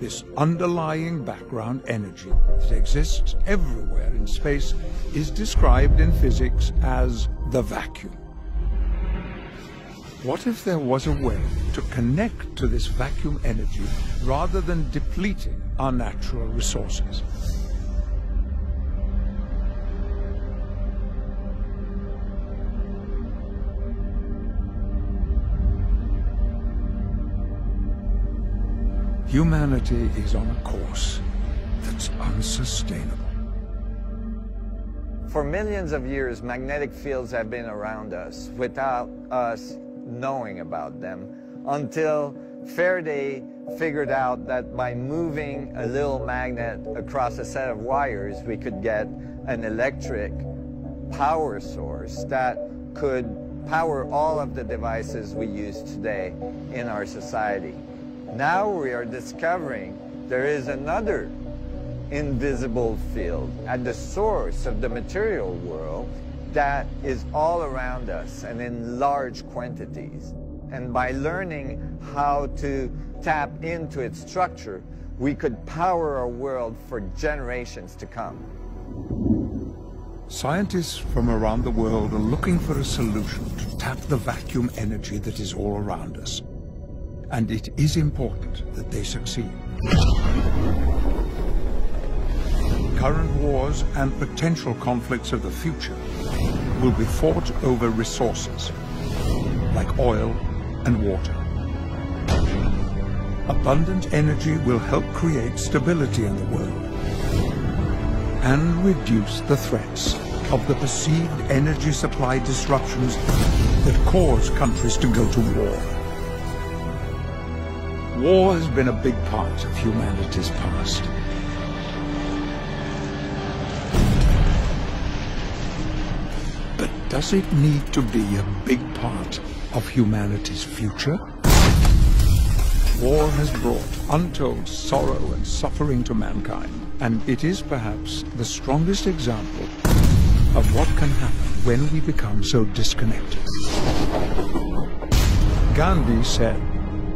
This underlying background energy that exists everywhere in space is described in physics as the vacuum. What if there was a way to connect to this vacuum energy rather than depleting our natural resources? Humanity is on a course that's unsustainable. For millions of years, magnetic fields have been around us without us knowing about them until Faraday figured out that by moving a little magnet across a set of wires, we could get an electric power source that could power all of the devices we use today in our society. Now we are discovering there is another invisible field at the source of the material world that is all around us and in large quantities. And by learning how to tap into its structure, we could power our world for generations to come. Scientists from around the world are looking for a solution to tap the vacuum energy that is all around us and it is important that they succeed. Current wars and potential conflicts of the future will be fought over resources, like oil and water. Abundant energy will help create stability in the world and reduce the threats of the perceived energy supply disruptions that cause countries to go to war. War has been a big part of humanity's past. But does it need to be a big part of humanity's future? War has brought untold sorrow and suffering to mankind, and it is perhaps the strongest example of what can happen when we become so disconnected. Gandhi said,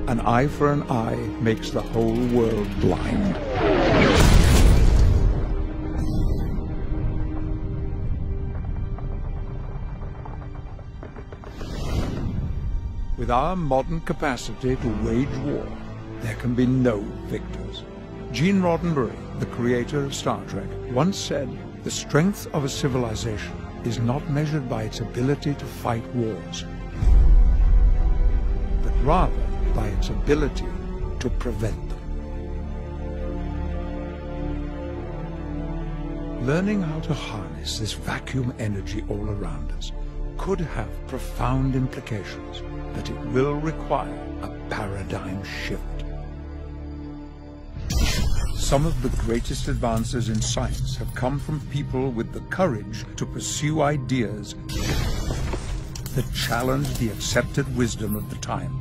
an eye for an eye makes the whole world blind. With our modern capacity to wage war, there can be no victors. Gene Roddenberry, the creator of Star Trek, once said, the strength of a civilization is not measured by its ability to fight wars, but rather by its ability to prevent them. Learning how to harness this vacuum energy all around us could have profound implications, but it will require a paradigm shift. Some of the greatest advances in science have come from people with the courage to pursue ideas that challenge the accepted wisdom of the time.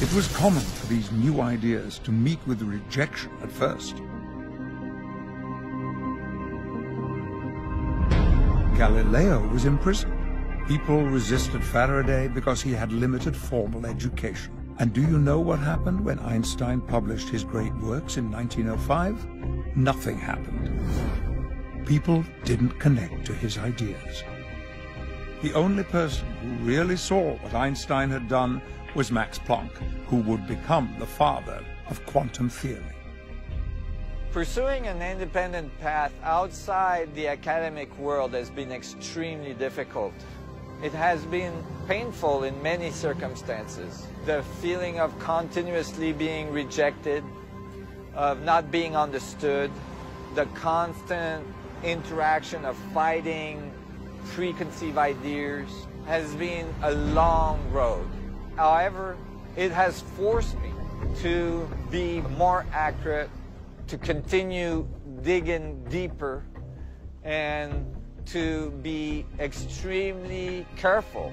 It was common for these new ideas to meet with rejection at first. Galileo was imprisoned. People resisted Faraday because he had limited formal education. And do you know what happened when Einstein published his great works in 1905? Nothing happened. People didn't connect to his ideas. The only person who really saw what Einstein had done was Max Planck, who would become the father of quantum theory. Pursuing an independent path outside the academic world has been extremely difficult. It has been painful in many circumstances. The feeling of continuously being rejected, of not being understood, the constant interaction of fighting preconceived ideas has been a long road. However, it has forced me to be more accurate, to continue digging deeper, and to be extremely careful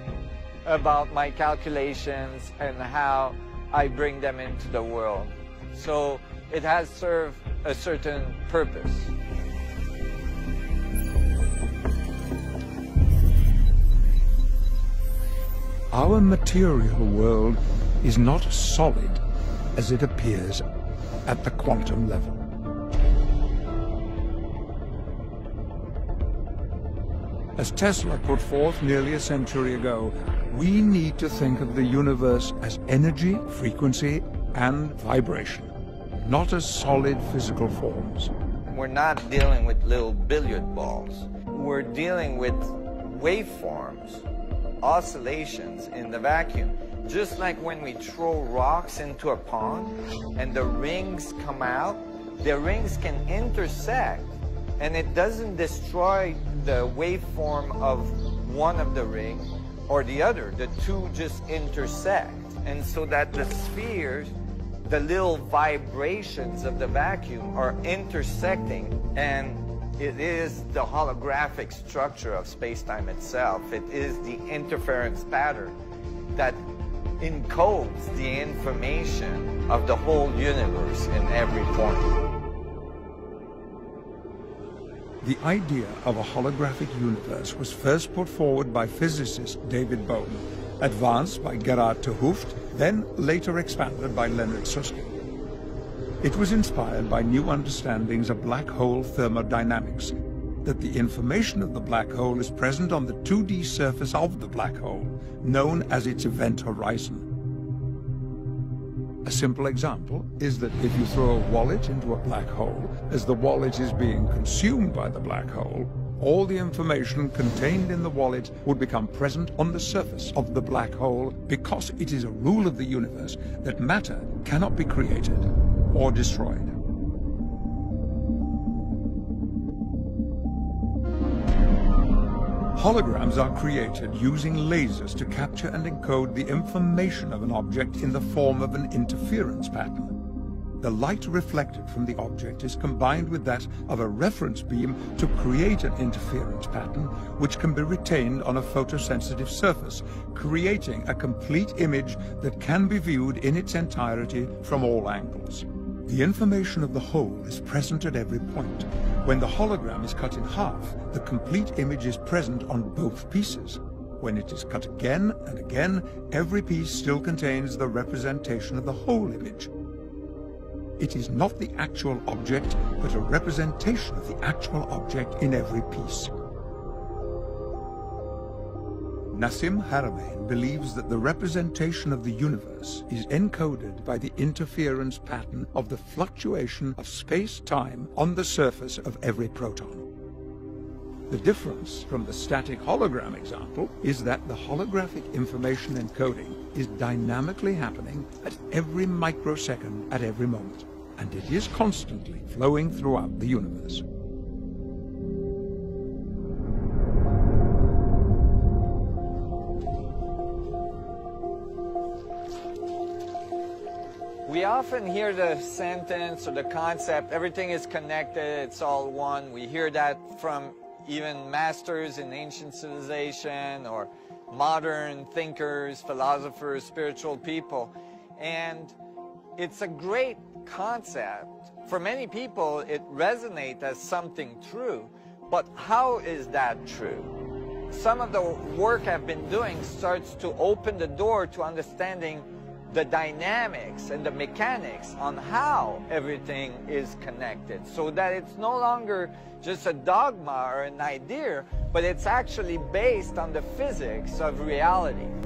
about my calculations and how I bring them into the world. So it has served a certain purpose. Our material world is not solid, as it appears at the quantum level. As Tesla put forth nearly a century ago, we need to think of the universe as energy, frequency, and vibration, not as solid physical forms. We're not dealing with little billiard balls. We're dealing with waveforms, oscillations in the vacuum. Just like when we throw rocks into a pond and the rings come out, the rings can intersect and it doesn't destroy the waveform of one of the rings or the other. The two just intersect. And so that the spheres, the little vibrations of the vacuum are intersecting and it is the holographic structure of space-time itself. It is the interference pattern that encodes the information of the whole universe in every point. The idea of a holographic universe was first put forward by physicist David Bohm, advanced by Gerard 't Hooft, then later expanded by Leonard Susskind. It was inspired by new understandings of black hole thermodynamics, that the information of the black hole is present on the 2D surface of the black hole, known as its event horizon. A simple example is that if you throw a wallet into a black hole, as the wallet is being consumed by the black hole, all the information contained in the wallet would become present on the surface of the black hole because it is a rule of the universe that matter cannot be created or destroyed. Holograms are created using lasers to capture and encode the information of an object in the form of an interference pattern. The light reflected from the object is combined with that of a reference beam to create an interference pattern which can be retained on a photosensitive surface, creating a complete image that can be viewed in its entirety from all angles. The information of the whole is present at every point. When the hologram is cut in half, the complete image is present on both pieces. When it is cut again and again, every piece still contains the representation of the whole image. It is not the actual object, but a representation of the actual object in every piece. Nassim Haramein believes that the representation of the universe is encoded by the interference pattern of the fluctuation of space-time on the surface of every proton. The difference from the static hologram example is that the holographic information encoding is dynamically happening at every microsecond at every moment, and it is constantly flowing throughout the universe. We often hear the sentence or the concept, everything is connected, it's all one. We hear that from even masters in ancient civilization or modern thinkers, philosophers, spiritual people. And it's a great concept. For many people, it resonates as something true. But how is that true? Some of the work I've been doing starts to open the door to understanding the dynamics and the mechanics on how everything is connected so that it's no longer just a dogma or an idea, but it's actually based on the physics of reality.